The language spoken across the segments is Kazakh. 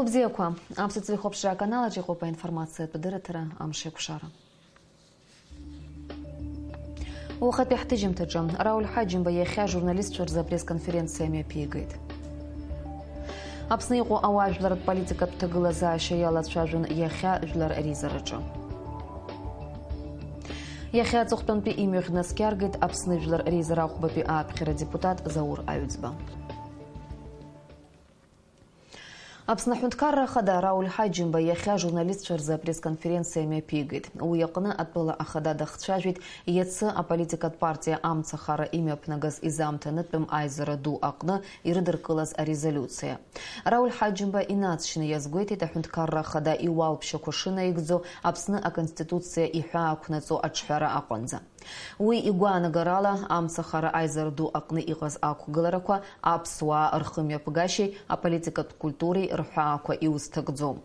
Хлопзеква. Апсыцви хлопшира канала чехопа информация тудыратыра амши кушара. Уақыт бәхтежім тәджім. Рауль Хаджим баяхия журналист чөрза пресс-конференцияме пейгейді. Апсны иқу ауа жүларат политика птығыла за ашаяла чәжін яхия жүлар әризарыжы. Яхия цұқтанпи имюхнаскергейді апсны жүлар рейзара құбапи апхира депутат Заур Аюцба. Аԥсны аҳәынҭқарра ахада Рауль Ҳаџьымба иахьа ажурналистцәа рзы апресс-конференциа мҩаԥигеит. Уи аҟны атәыла ахада дахцәажәеит иацы аполитикатә партиа амцахара имҩаԥнагаз изаамҭанытәым аизара ду аҟны ирыдыркылаз арезолиуциа. Рауль Ҳаџьымба инацшьны иазгәеиҭеит аҳәынҭқарра ахада иуалԥшьақәа шынаигӡо Аԥсны аконституциа иҳәа ақәнаҵо аҿҳәара аҟынӡа. Уи игәаанагарала амцахара аизара ду аҟны иҟаз ақәгыларақәа аԥсуаа рхымҩаԥгашьеи аполитикатә культуреи рҳәаақәа иузҭакӡом.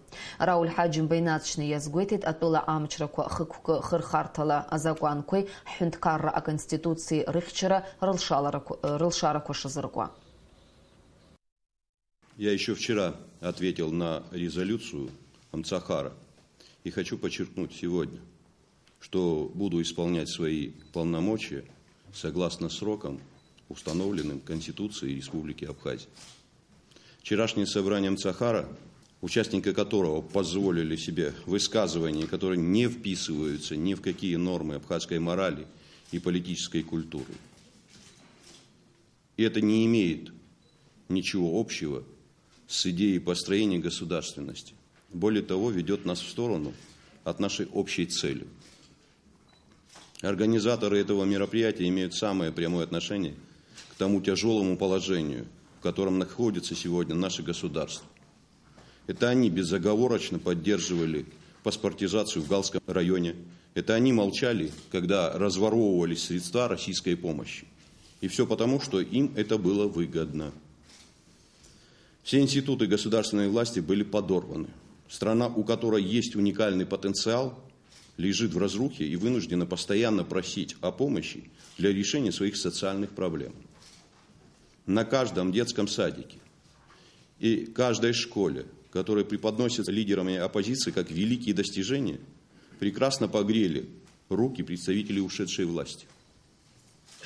Рауль Ҳаџьымба инацшьны иазгәеиҭеит атәыла амчрақәа хықәкы хырхарҭала азакәанқәеи ҳҳәынҭқарра аконституциеи рыхьчара рылшарақәа шазыркуа. Я еще вчера ответил на резолюцию Амцахара и хочу подчеркнуть сегодня – что буду исполнять свои полномочия согласно срокам, установленным Конституцией Республики Абхазия. Вчерашнее собрание Мцахара, участники которого позволили себе высказывания, которые не вписываются ни в какие нормы абхазской морали и политической культуры. И это не имеет ничего общего с идеей построения государственности. Более того, ведет нас в сторону от нашей общей цели – Организаторы этого мероприятия имеют самое прямое отношение к тому тяжелому положению, в котором находится сегодня наше государство. Это они безоговорочно поддерживали паспортизацию в Галском районе. Это они молчали, когда разворовывались средства российской помощи. И все потому, что им это было выгодно. Все институты государственной власти были подорваны. Страна, у которой есть уникальный потенциал, лежит в разрухе и вынуждена постоянно просить о помощи для решения своих социальных проблем. На каждом детском садике и каждой школе, которая преподносится лидерами оппозиции как великие достижения, прекрасно погрели руки представителей ушедшей власти.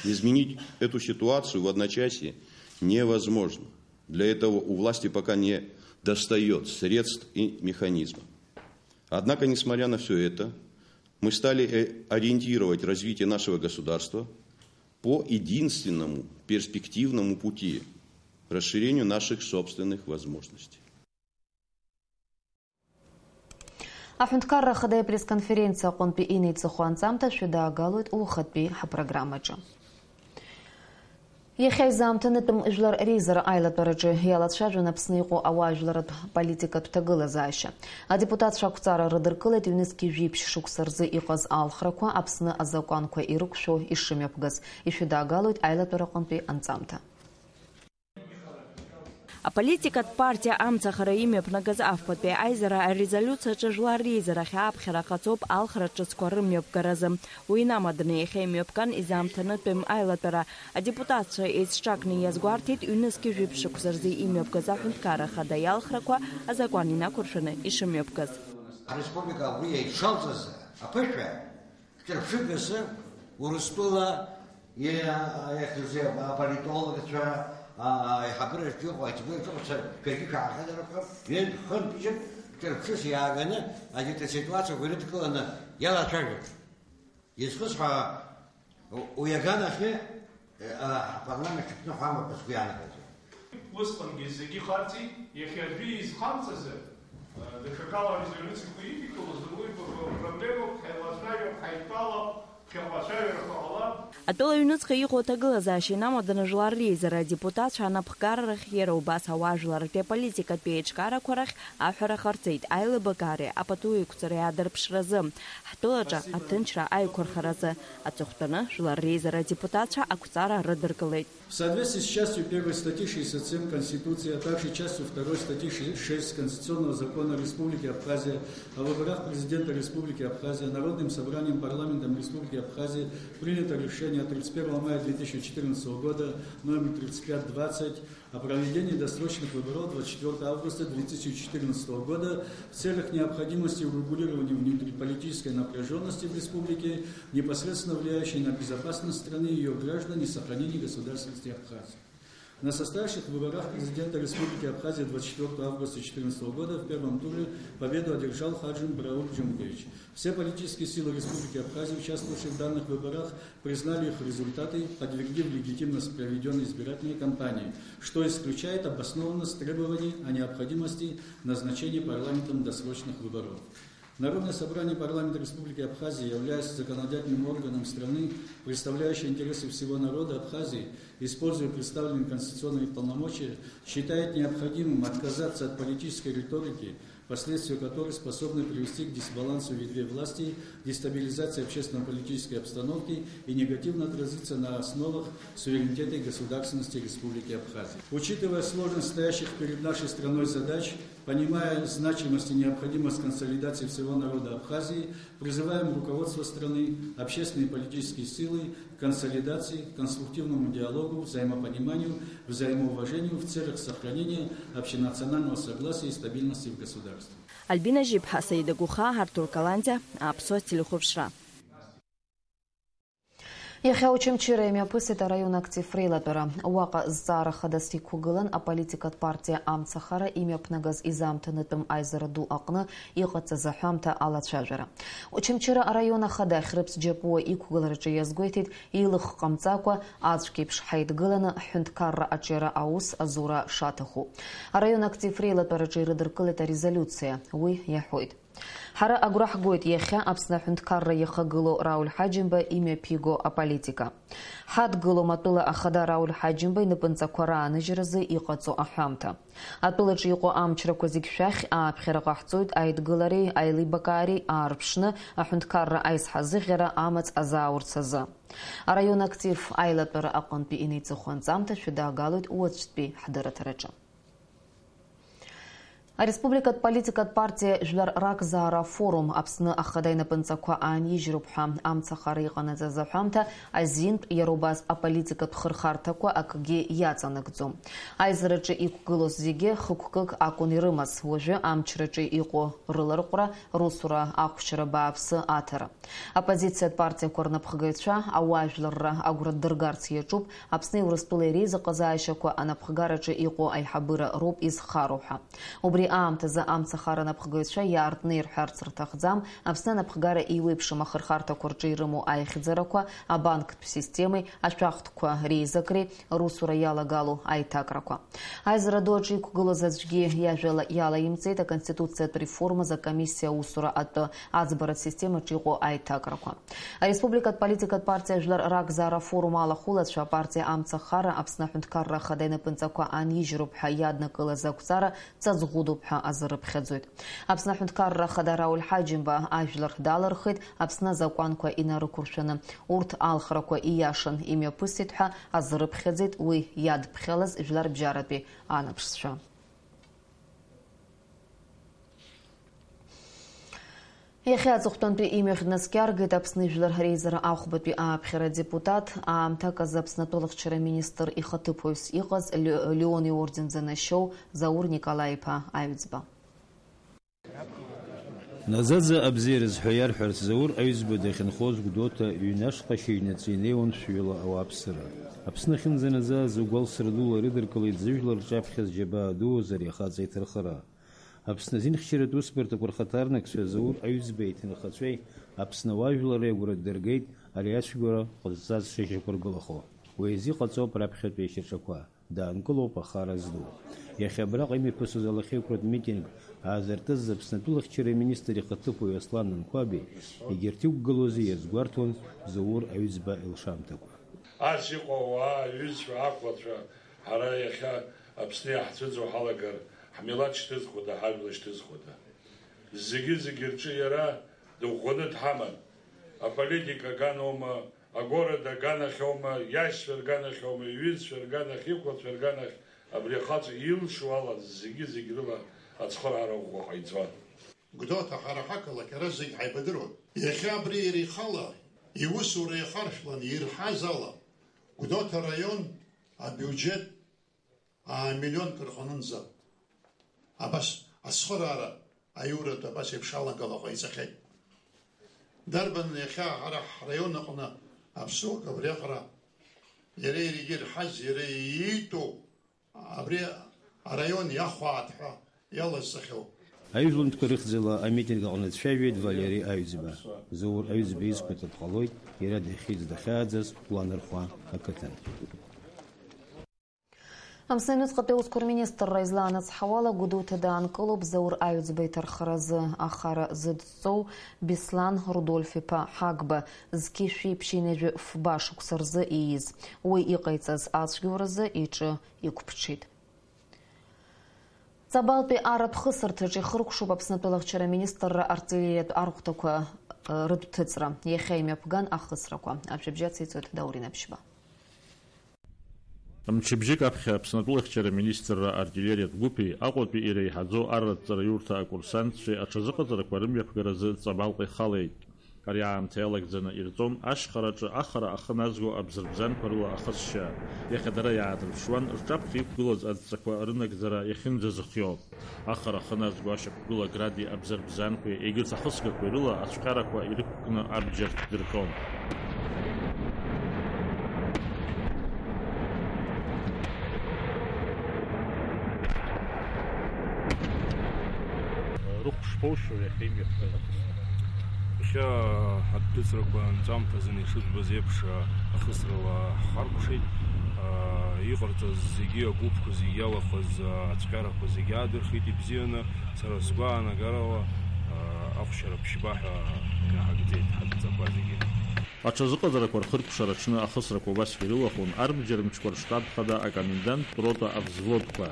Изменить эту ситуацию в одночасье невозможно. Для этого у власти пока не достает средств и механизмов. Однако, несмотря на все это, мы стали э, ориентировать развитие нашего государства по единственному перспективному пути – расширению наших собственных возможностей. Афинткарра хадай пресс-конференция Конпи Инейцехуан Самта Швида Галует Ухатпи Программа Джо. Иахьа изаамҭанытәым жәлар реизара аилатәараҿы иалацәажәон Аԥсны иҟоу ауаажәларатә политикатә ҭагылазаашьа. Адепутатцәа ақәҵара рыдыркылеит ҩнызқьи жәиԥшь шықәса рзы иҟаз алхрақәа Аԥсны азакәанқәа ирықәшәо ишымҩаԥгаз. Ишәыдаагалоит аилатәара аҟынтәи анҵамҭа. Аполитикатә партиа амцахара имҩаԥнагаз афбатәи аизара арезолиуциаҿы жәлар реизарахь аԥхьара ҟаҵоуп алхра ҿыцқәа рымҩаԥгаразы. Уи инамаданы иахьа имҩаԥган изаамҭанытәым аилатәара адепутатцәа еицҿакны иазгәарҭеит ҩнызқьи жәиԥшықәса рзы имҩаԥгаз аҳәынҭқарра хада иалхрақәа азакәан инақәыршәаны ишымҩаԥгаз. Ареспублика уи еиҿалҵаз аԥышәа ҿырԥшыгасы Урыстәыла аполитологцәа حبرت جوق واعتبرت جوق كذلك عقد رقم ين خن بيجن تركش يا غنا اجت السيتواسيا غيرت كلنا يلا تشاجي يسخص فا ويا غنا شنو برنامج شنو حامل بس يعني وسطن جزيكي خارتي يخربي خمسه دكاكالا ريزولوسي كويتي كوزروي بروبليمو حيواترايو حيطالا атәыла аҩныҵҟа иҟоу аҭагылазаашьа инамаданы жәлар реизара адепутатцәа анапхгаррахь иара убас ауаажәларатәи аполитикатәи еиҿкаарақәа рахь аҳәара ҟарҵеит аилыбакаареи апату еиқәҵареи адырԥшразы ҳтәылаҿы аҭынчра аиқәырхаразы аҵыхәтәаны жәлар реизара адепутатцәа ақәҵара рыдыркылеит В соответствии с частью 1 статьи 67 Конституции, а также частью 2 статьи 6 Конституционного закона Республики Абхазия о выборах президента Республики Абхазия Народным собранием парламентом Республики Абхазии принято решение 31 мая 2014 года номер 3520 о проведении досрочных выборов 24 августа 2014 года в целях необходимости урегулирования внутриполитической напряженности в республике, непосредственно влияющей на безопасность страны и ее граждан и сохранение государственности Абхазии. На состоявших выборах президента Республики Абхазия 24 августа 2014 года в первом туре победу одержал Хаджин Брауль Джумгевич. Все политические силы Республики Абхазия, участвовавшие в данных выборах, признали их результаты, подтвердив легитимность проведенной избирательной кампании, что исключает обоснованность требований о необходимости назначения парламентом досрочных выборов. Народное собрание парламента Республики Абхазия, являясь законодательным органом страны, представляющим интересы всего народа Абхазии, используя представленные конституционные полномочия, считает необходимым отказаться от политической риторики, последствия которой способны привести к дисбалансу ветвей власти, дестабилизации общественно-политической обстановки и негативно отразиться на основах суверенитета и государственности Республики Абхазия. Учитывая сложность стоящих перед нашей страной задач, понимая значимость и необходимость консолидации всего народа Абхазии, призываем руководство страны, общественные и политические силы к консолидации, конструктивному диалогу, взаимопониманию, взаимоуважению в целях сохранения общенационального согласия и стабильности в государстве. Альбина Жибха, Саида Гуха, Артур Каландя, Апсо, Телеховшра. Иахьа Очамчира имиаԥысит араион актив реилатәара. Уаҟа зҵаара хадас иқәгылан аполитикатә партиа амцахара имҩаԥнагаз изаамҭанытәым аизара ду аҟны иҟаҵаз аҳәамҭа алацәажәара. Очамчира араион ахада Хьрыԥс Џьапуа иқәгылараҿы иазгәеиҭеит еилых ҟамҵакәа аӡәк ҳаидгыланы ҳҳәынҭқарра аҿиара аус азура шаҭаху. Араион актив реилатәараҿы ирыдыркылеит арезолиуциа. Уи иаҳәоит. Ҳара агәра ҳгоит иахьа Аԥсны аҳәынҭқарра иахагылоу Рауль Ҳаџьымба имҩаԥиго аполитика. Ҳадгыло матәыла ахада Рауль Ҳаџьымба инапынҵақәа рааныжьразы иҟаҵо аҳәамҭа. Атәылаҿы иҟоу амчрақәа зегь шәахь ааԥхьара ҟаҳҵоит аидгылареи аилибакаареи аарԥшны аҳәынҭқарра аизҳазыӷьара амаҵ азааурц азы. араион актив аилатәара аҟынтәи инеиҵыху анҵамҭа шәыдаагалоит уаҵәтәи ҳдырраҭараҿы Ареспубликат политикат партия Жлар Ракзара форум Аԥсны ахада инапынҵақәа аанижьроуп ҳәа амцахара иҟанаҵаз аҳәамҭа азинтә иароубас аполитикатә хырхарҭақәа акгьы иаҵанакӡом. Аизараҿы иқәгылоз зегьы хықәкык акәын ирымаз, уажәы амчраҿы иҟоу рыларҟәра, русура ахәшьара бааԥсы аҭара. Апозициатә партиақәа рнапхгаҩцәа ауаажәларра агәра дыргарц иаҿуп Аԥсны Урыстәылеи реизыҟазаашьақәа анапхгараҿы иҟоу аиҳабыра роуп изхароу ҳәа. Убри аамҭазы амцахара напхгаҩцәа иаартны ирҳәарц рҭахӡам Аԥсны анапхгара еиуеиԥшым ахырхарҭақәа рҿы ирымоу аихьӡарақәа, абанктә системеи, ашәахтәқәа реизакреи, русура иалагало аиҭакрақәа. Аизара ду аҿы иқәгылаз аӡәгьы иажәала иалаимҵеит аконституциатә реформаз акомиссиа аусура атәы аӡбаратә системаҿы иҟоу аиҭакрақәа. Ареспубликатә политикатә партиа жәлар ракзаара форум алахәылацәа апартиа амцахара Аԥсны аҳәынҭқарра ахада инапынҵақәа анижьроуп ҳәа иаднакылаз ақәҵара ҵаҵӷәыдоуп ҳәа азырыԥхьаӡоит аԥсны аҳәынҭқарра хада рауль ҳаџьымба ажәлар далырхит аԥсны азакәанқәа инарықәыршәаны урҭ алхрақәа ииашан имҩаԥысит ҳәа азырыԥхьаӡеит уи иадԥхьалаз жәлар бжьаратәи Иахьа аҵыхәтәантәи имҩахь днаскьаргеит Аԥсны Жәлар Реизара ахәбатәи ааԥхьара депутат, аамҭак азы Аԥснатәылахьчара министр ихаҭыԥуаҩс иҟаз Леон иорден занашьоу Заур Николаи-иԥа Аҩӡба. Назаӡа абзиара зҳәо иарҳәарц Заур Аҩӡба дахьынхоз Гәдоуҭа ҩнашҟа шьыҩнаҵы инеиуан шәҩыла ауааԥсыра. Аԥсны ахьынӡанаӡааз угәалсра дула рыдыркылеит зыжәлар рҿаԥхьаз џьабаа дуаз ари ахаҵа иҭырхара. Аԥсны азинхьчаратә усбарҭақәа рхаҭарнакцәа Заур Аҩӡбеи иҭынхацәеи Аԥсны ауаажәлари агәра дыргеит ари ацәгьара ҟазҵаз шеишьақәыргылахо. Уи азы иҟаҵоуп раԥхьатәи ашьаҿақәа, даанкылоуп ахара зду. Иахьа абраҟа имҩаԥысыз алахьеиқәратә митинг аазыртыз Аԥснатәылахьчара аминистр ихаҭыԥуаҩ Аслан Нанқәаби егьырҭ иқәгылози иазгәарҭон Заур Аҩӡба илшамҭақәа. Ас иҟоу ауаа, аҩызцәа, ҳара иахьа Аԥсны иаҳцәыӡуа ҳалагар ҳмилаҭ шьҭызхуада, ҳажәла шьҭызхуада. Зегьы зегьы рҿы иара дыӷәӷәаны дҳаман. Аполитика ганоума, агород аганахьоума, иашьцәа рганахьоума, иҩызцәа рганахь, иқәлацәа рганахь, абри ахаҵа илшо ала зегьы зегьы рыла ацхыраара ӷәӷәа ҟаиҵон. Гәдоуҭа ҳара ҳақалақь ара зегь ҳаибадыруан. Иахьа абри иара ихала иусура иахаршәлан ирҳаз ала Гәдоуҭа араион абиуџьет аамиллионк рҟынынӡа абас ацхыраара аиуратә абас еиԥш алагала ҟаиҵахьеит дарбан иахьа ҳара ҳраион аҟны аԥсуак абри аҟара иара ирегьы ирҳаз иара иитәу абри араион иахәаат ҳәа иалазҵахьоу аҩжәлантәқәа рыхьӡала амитинг аҟны дцәажәеит валери аҩӡба заур аҩӡба изқәиҭа дҟалоит иара дахьиц дахьааӡаз планырхәа ақыҭан Амсны аҩныҵҟатәи аусқәа рминистрра излаанаҵ ҳауала Гәдоуҭа даанкылоуп Заур аҩӡба иҭархаразы ахара зыдҵоу Беслан Рудольф иԥа Ҳагба зқьышәи ԥшьинажәы фба шықәса рзы ииз. Уи иҟаиҵаз ацәгьоуразы иҿы иқәԥҽит. Ҵабалтәи аратә хысырҭаҿ ихыркәшоуп Аԥснытәыла ахьчара министрра артиллериатә архәҭақәа рыдәҭыҵра. Иахьа имҩаԥган ахысрақәа. Абжьабжьац ицоит Даурина Ԥшьба. Мчыбжьык аԥхьа Аԥснытәыла ахьчара министрра артиллериатә гәыԥи Аҟәатәи иреиҳаӡоу арратҵара иурҭа акурсантцәеи аҽазыҟаҵарақәа рымҩаԥгаразы Ҵабалҟа ихалеит. Ари аамҭа иалагӡаны ирҵон ашьхараҿы ахара ахы назго абзырбзанқәа рыла ахысшьа. Иахьа дара иаадырԥшуан рҿаԥхьа иқәгылаз адҵақәа рынагӡара иахьынӡазыхио. Ахара ахы назго ашьақәгылагради абзырбзанқәеи егьырҭ ахысгақәеи рыла ацәҟьарақәа ирықәкны абџьар дырҟьон. рыхәшԥоушәа иахьа имҩаԥгала Иахьа адәыҵрақәа анҵамҭазын ишыӡбаз еиԥш ахысрала ҳхаркәшеит иҟарҵаз зегьы агәыԥқәа зегьы иалахаз ацәҟьарақәа зегьы аадырхит ибзианы сара сгәаанагарала ахәшьара ԥшьба ҳәа инаҳагӡеит ҳадҵақәа зегьы Аҽазыҟаҵарақәа рхыркәшара аҽны ахысрақәа убасгьы ирылахәын арбџьармчқәа рштаб хада акоменданттә рота авзводқәа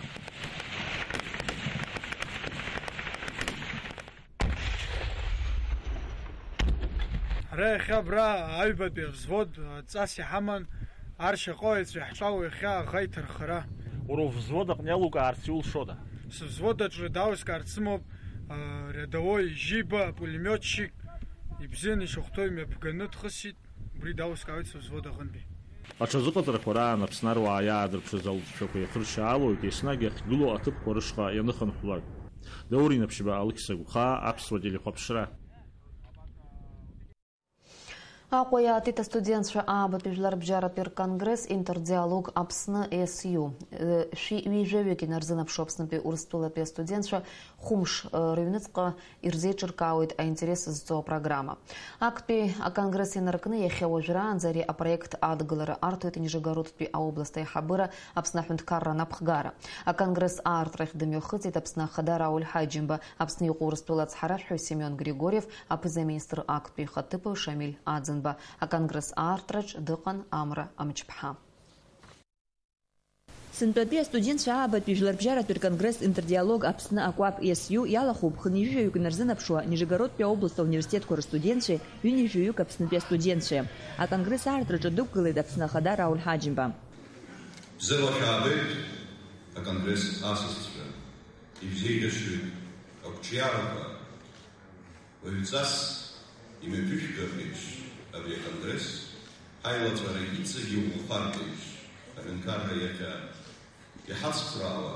Ара иахьа абра аҩбатәи взвод ҵас иҳаман аршьаҟоҩцәа иаҳҿало иахьа аӷа иҭархара. Уара увзвод аҟны иалукаарц иулшода? Сывзвод аҿы даузкаарц сымоуп рядовой жиба пулемиотчик ибзианы ишахәҭоу имҩаԥганы дхысит убри даускаауеит сывзвод аҟынтәи. Аҽазыҟаҵарақәа раан Аԥсны аруаа иаадырԥшыз алҵшәақәа иахыршьаалоит еснагь иахьгылоу аҭыԥқәа рышҟа ианыхынҳәлак. Даурина ԥшьба Алықьса Гәхаа аԥсуа телехәаԥшра Аҟәа иаатит астудентцәа аабатәи жәларбжьаратәи рконгресс интердиалог Аԥсны СЮ. Шәи ҩажәаҩык инарзынаԥшу Аԥснытәи Урыстәылатәи астудентцәа хәымш рыҩныҵҟа ирзеиҿыркаауеит аинтерес зҵо апрограмма. Актәи аконгресс инаркны иахьа уажәраанӡа ари апроект адгылара артуеит Нижегородтәи аобласт аиҳабыра Аԥсны аҳәынҭқарра напхгара. Аконгресс аартрахь дымҩахыҵит Аԥсны ахада Рауль Ҳаџьымба, Аԥсны иҟоу Урыстәыла ацҳаражәҳәаҩ Семион Григорьев, аԥыза-министр актәи ихаҭыԥы Шамиль Аӡын Ӡынба аконгресс аартраҿ дыҟан Амра Амчԥҳа. Сынтәатәи астудентцәа аабатәи жәларбжьаратәи рконгресс интердиалог Аԥсны иалахәуп хынҩыжәаҩык нарзынарԥшуа Нижегородтәи аобласт ауниверситетқәа рстудентцәеи ҩынҩажәаҩык Аԥснытәи астудентцәеи. Аконгресс аартраҿы дықәгылеит Аԥсны ахада Рауль Ҳаџьымба. Аконгресс асасцәа уаҩҵас еиԥш avea congres, hai o țărăghiță, eu mă farbeș, în care e că e haț prava,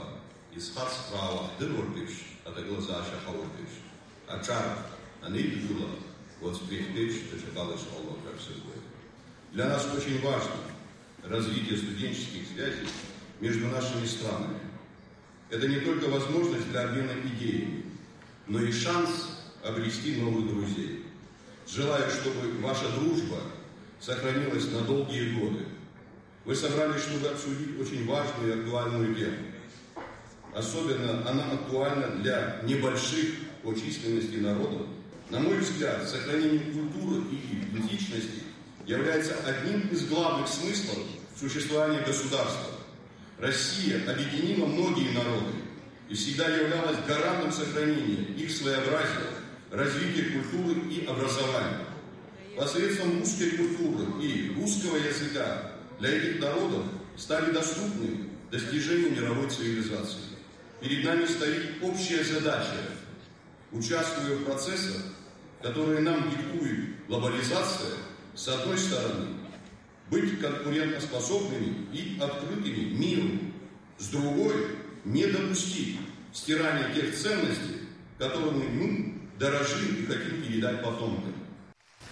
e haț prava, din orbeș, это глаза шаха орбеш. А чар, они дула, вот спрехтеч, дожидалась Аллах Арсенбой. Для нас очень важно развитие студенческих связей между нашими странами. Это не только возможность для обмена идеями, но и шанс обрести новых друзей. Желаю, чтобы ваша дружба сохранилась на долгие годы. Вы собрались, чтобы обсудить очень важную и актуальную тему. Особенно она актуальна для небольших по численности народов. На мой взгляд, сохранение культуры и идентичности является одним из главных смыслов существования государства. Россия объединила многие народы и всегда являлась гарантом сохранения их своеобразия развития культуры и образования. Посредством русской культуры и русского языка для этих народов стали доступны достижения мировой цивилизации. Перед нами стоит общая задача, участвуя в процессах, которые нам диктует глобализация, с одной стороны, быть конкурентоспособными и открытыми миру, с другой, не допустить стирания тех ценностей, которыми мы дорожим и хотим передать потомкам.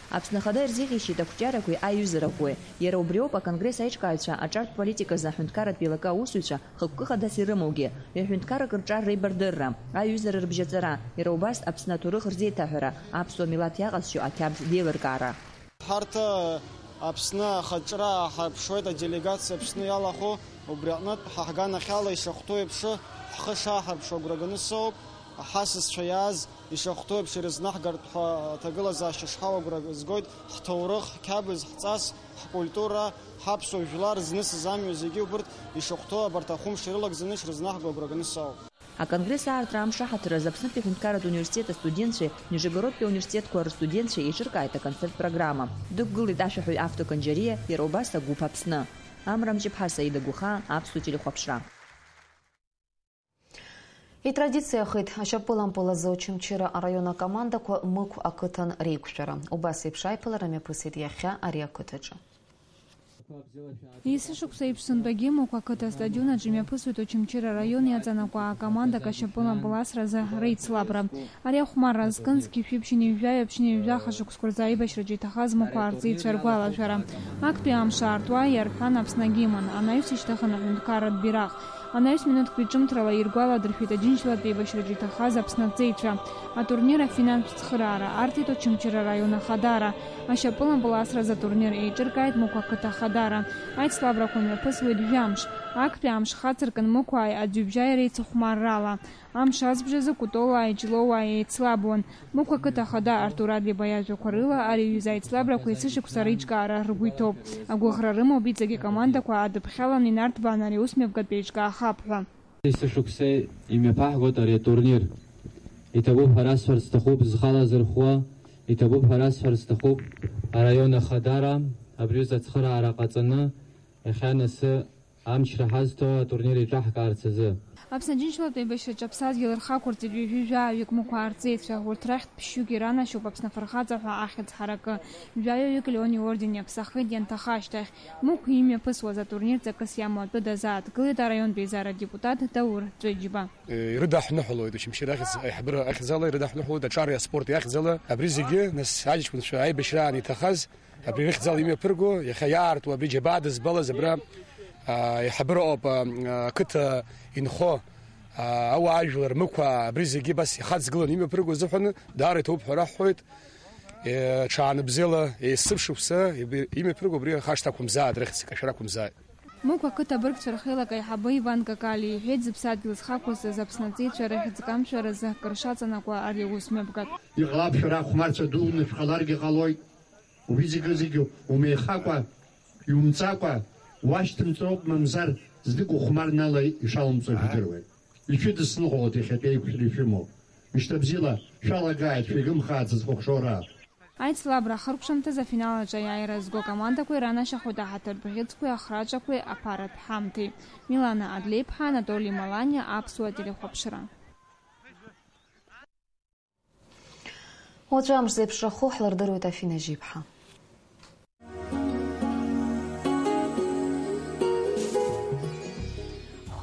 Аԥсны Ахада ирзеиӷьишьеит ақәҿиарақәеи аиҩызарақәеи. Иара убриоуп аконгресс аиҿкааҩцәа аҿартә политиказы аҳәынҭқарратә еилакы аусзуҩцәа хықәкы хадас ирымоугьы, ҩ-ҳәынҭқаррак рҿар реибардырра, аиҩызара рыбжьаҵара, иара убас Аԥсны аҭоурых рзеиҭаҳәара, аԥсуа милаҭ иаҟазшьо ақьабз деилыркаара. ҳарҭ Аԥсны ахаҿра ҳарԥшуеит аделегациа Аԥсны иалахо, убри аҟнытә ҳаҳганахьала ишахәҭоу еиԥш ҳхы шааҳарԥшуа агәра ганы соуп, ҳасасцәа иааз ишахәҭоу ҳәа аҭагылазаашьа шҳауагәра згоит ҳҭоурых, ҳқьабз, ҳҵас, ҳкультура, ҳаԥсуа жәлар знысыз амҩа зегьы убырҭ ишахәҭоу абарҭ ахәымш ирылагӡаны ишрызнаҳго агәра ганы соуп. Аконгресс аартра амшаҳаҭыразы Аԥснытәи ҳәынҭқарратә университет астудентцәеи Нижегородтәи ауниверситетқәа рстудентцәеи еиҿыркааит аконцерт-программа. Дықәгылеит ашәаҳәаҩ автоканџьариа, иара убас агәыԥ Аԥсны. Амра Мҷыԥҳа, Саида Гәыхаа, аԥсуа телехәаԥшра. Итрадициахеит ашьапылампылазы Очамчыра арайон акомандақәа мықә ақыҭан реиқәшәара. Убас еиԥш аиԥылара мҩаԥысит иахьа ари ақыҭаҿы. Есышықәса еиԥш сынтәагьы мықә ақыҭа астадион аҿы имҩаԥысуеит Очамчыра араион иаҵанакуа акомандак ашьапылампыласразы реицлабра. Ари ахәмарра азкын зқьышәиԥшьни ҩажәаҩаԥшьни ҩажәаха шықәсқәа рзы аибашьраҿы иҭахаз мықә арҵеицәа ргәалашәара. Актәи амш аартуа иарҳәан Аԥснагьы иман, анаҩс ишьҭыхын аҳәынҭқарратә бираҟ. Анаҩс минуҭқәа иҿымҭрала иргәаладыршәеит аџьынџьтәылатәи еибашьраҿы иҭахаз Аԥсны аҵеицәа. Атурнир афинантә цхыраара арҭеит Очамчыра араион ахадара. Ашьапылампыласразы атурнир еиҿыркааит мықә ақыҭа ахадара. Аицлабрақәа мҩаԥысуеит жәамш. Актәи амш хацыркын мықәааи аӡҩыбжьааи реицыхәмаррала. Амш азбжазы Кутолааи Ҷлоуааи еицлабуан. Мықә ақыҭа ахада Артур Адлеиба иажәақәа рыла ари аҩыза аицлабрақәа есышықәса реиҿкаара ргәы иҭоуп. Агәыӷра рымоуп иҵегь акомандақәа адыԥхьалан инарҭбаан ари аусмҩаԥгатә еиҿкаахап ҳәа. Есышықәсеи имҩаԥаҳгоит ари атурнир. Иҭабуп ҳәа расҳәарц сҭахуп зхала зырхуа, иҭабуп ҳәа расҳәарц сҭахуп араион ахадара, абри аҩыза ацхыраара ҟаҵаны иахьа насы амчра ҳазҭо атурнир еиҿаҳкаарц азы. Аԥсны аџьынџьтәылатәи еибашьраҿы аԥсадгьыл рхақәырҵеит ҩажәижәаҩык мықә аарҵеицәа, урҭ рахьтә ԥшьҩык иранашьоуп Аԥсны афырхаҵа ҳәа ахьӡ ҳаракы. Жәаҩаҩык Леон иорден иаԥсахеит ианҭаха ашьҭахь. Мықә имҩаԥысуаз атурнир ҵакыс иамоу атәы дазааҭгылеит араионтәи еизара депутат Даур Ҵәыџьба. ирыдаҳныҳәалоит Очамчыра аиҳабыра ахьӡала ирыдаҳныҳәалоит аҿар аспорт иахьӡала абри зегьы нас аҷкәынцәа аибашьраан иҭахаз абри рыхьӡала имҩаԥырго иахьа иаарту абри џьабаа дызбалаз абра иҳабыроуп ақыҭа инхо ауаажәлар мықәа абри зегьы бас ихаҵгыланы имҩаԥырго азыҳәан даара иҭоуп ҳәа раҳҳәоит ҽаанбзела есыԥшықәса имҩаԥырго абри хашҭа ақәымзааит рыхьӡ кашәара ақәымзааит Мықә ақыҭа абыргцәа рхеилак аиҳабы Иван Какали иҳәеит зыԥсадгьыл зхақәырҵаз Аԥсны аҵеицәа рыхьӡкамшәаразы кыршаҵанакуа ари аус мҩаԥгатә. Иҟалап шәара хәмарца дуны шәҟаларгьы ҟалоит. Уи зегьы зегьы умеихакәа, иумҵакәа, уашьҭымҵроуп мамзар знык ухәмарнала ишалымҵо жәдыруеит. Ишәыдысныҟәалоит иахьатәи еиқәшәара ишәымоуп. Мышьҭабзиала шәалагааит шәегымхаац зхәыхшоура. Аицлабра ахыркәшамҭаз афинал аҿы аиааира зго акомандақәа иранашьахоит аҳаҭыртә бӷьыцқәеи ахраҿақәеи аԥаратә ҳамҭеи. Милана Адлеиԥҳа, Анатоли Маланиа, аԥсуа телехәаԥшра. Уаҵәы амш зеиԥшрахо ҳлырдыруеит Афина Жиԥҳа.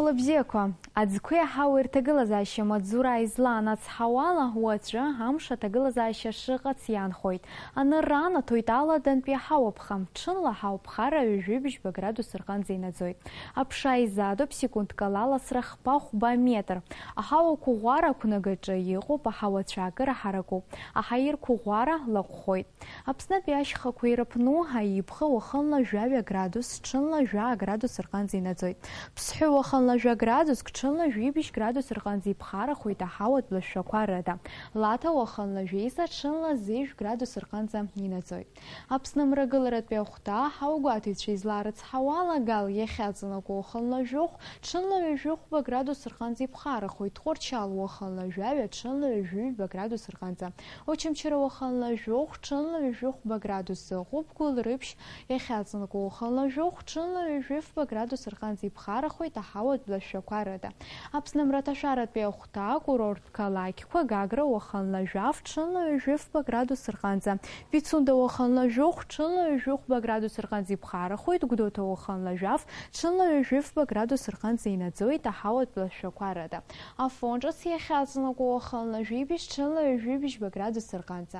Хәлыбзиақәа, аӡқәеи аҳауа ирҭагылазаашьа маҵзура излан ацҳауала уаҵәы амш аҭагылазаашьа шыҟац ианхоит. Анырра анаҭоит аладантәи аҳауаԥха, ҽынла аҳауԥхара ҩажәибжьба градус рҟынӡа инаӡоит. Аԥша изадоуп секундкала аласра хԥа-хәба метр. Аҳауа қәыӷәара ақәнагаҿы иҟоуп аҳауацәа раҳаракуп. Аҳаир қәыӷәара лаҟәхоит. Аԥснытәи ашьхақәа ирыԥну аибхы уахынла жәаҩа градус, ҽынла жәаа градус рҟынӡа инаӡоит. Ԥсҳәы уахынла ҽынла градуск, ҽынла жәибжь градус рҟынӡа иԥхарахоит аҳауатә лашәақәа рыда. Лаҭа уахынла жәеиза, ҽынла зежә градус рҟынӡа инаӡоит. Аԥсны мрагыларатәи ахәҭа аҳауагәаҭаҩцәа изларыцҳауа алагал иахьаҵанакуа уахынла жәохә, ҽынла ҩажәохәба градус рҟынӡа иԥхарахоит. Тхәырчал уахынла жәаҩа, ҽынла ҩажәиҩба градус рҟынӡа. Очамчыра уахынла жәохә, ҽынла ҩажәохәба градус ҟәыбгәыл рыԥшь иахьаҵанакуа уахынла жәохә, ҽынла ҩажәифба градус рҟынӡа иԥхарахоит аҳауатә лашәақәа рыда. Аԥсны мраҭашәаратәи ахәҭа акурорт қалақьқәа Гагра уахынла жәаф ҽынла ҩажәифба градус рҟынӡа, Пицунда уахынла жәохә ҽынла ҩажәихәба градус рҟынӡа иԥхарахоит, Гәдоуҭа уахынла жәаф ҽынла ҩажәифба градус рҟынӡа инаӡоит аҳауатә лашәақәа рыда. Афон ҿыц иахьаҵанакуа уахынла жәибжь ҽынла ҩажәибжьба градус рҟынӡа.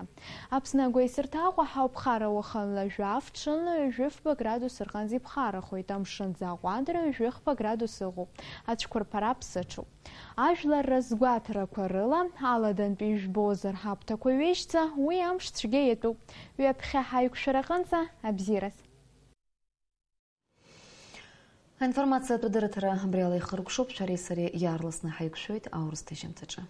Аԥсны агәеисырҭа аҟәаҳа уԥхара уахынла жәаф ҽынла ҩажәифба градус рҟынӡа иԥхарахоит, амшын заҟәандра ҩажәихба градус ыҟоуп. Ацәқәырԥара ԥсыҽуп. Ажәлар разгәаҭарақәа рыла аладантәи ижәбозар ҳаԥҭақәа ҩежьӡа уи амш цәгьа иатәуп. Ҩаԥхьа ҳаиқәшәараҟынӡа абзиараз. Аинформациатә дырыҭара абри ала ихыркәшоуп, шәареи сареи иаарласны ҳаиқәшәоит аурыс ҭыжьымҭаҿы.